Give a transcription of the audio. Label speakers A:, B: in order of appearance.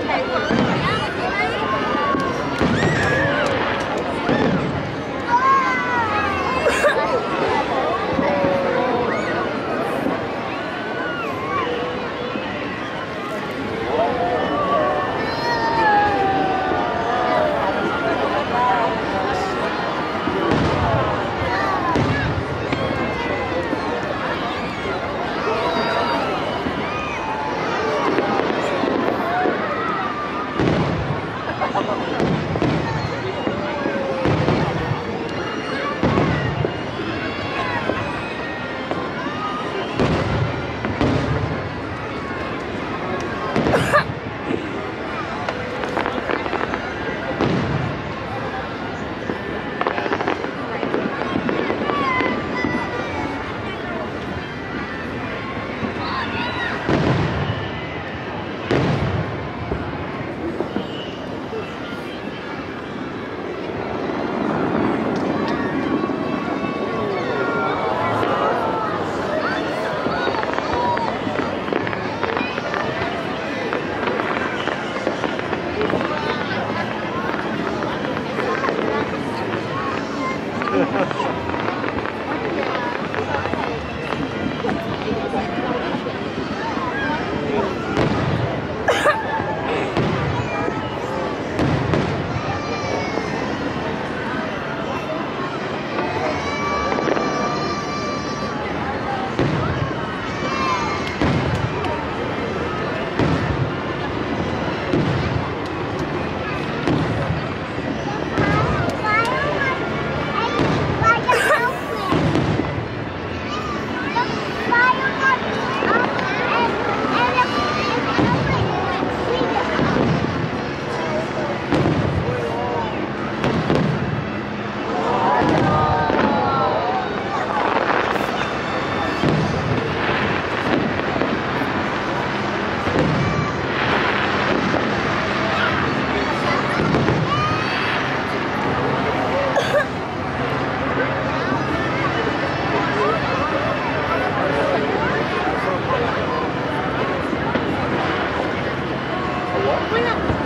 A: Thank ừ. you.
B: 不是